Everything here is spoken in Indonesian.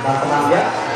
Nah, Bang Kemangga ya.